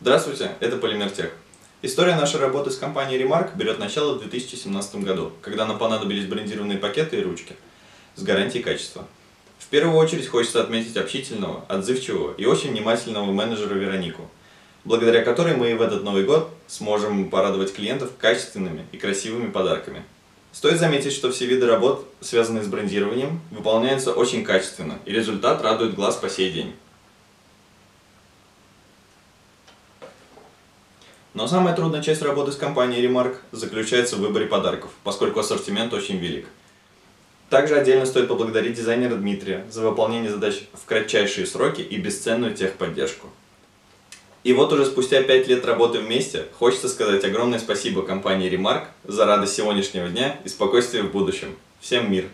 Здравствуйте, это Полимертех. История нашей работы с компанией Remark берет начало в 2017 году, когда нам понадобились брендированные пакеты и ручки с гарантией качества. В первую очередь хочется отметить общительного, отзывчивого и очень внимательного менеджера Веронику, благодаря которой мы в этот Новый год сможем порадовать клиентов качественными и красивыми подарками. Стоит заметить, что все виды работ, связанные с брендированием, выполняются очень качественно, и результат радует глаз по сей день. Но самая трудная часть работы с компанией Remark заключается в выборе подарков, поскольку ассортимент очень велик. Также отдельно стоит поблагодарить дизайнера Дмитрия за выполнение задач в кратчайшие сроки и бесценную техподдержку. И вот уже спустя 5 лет работы вместе, хочется сказать огромное спасибо компании Remark за радость сегодняшнего дня и спокойствие в будущем. Всем мир!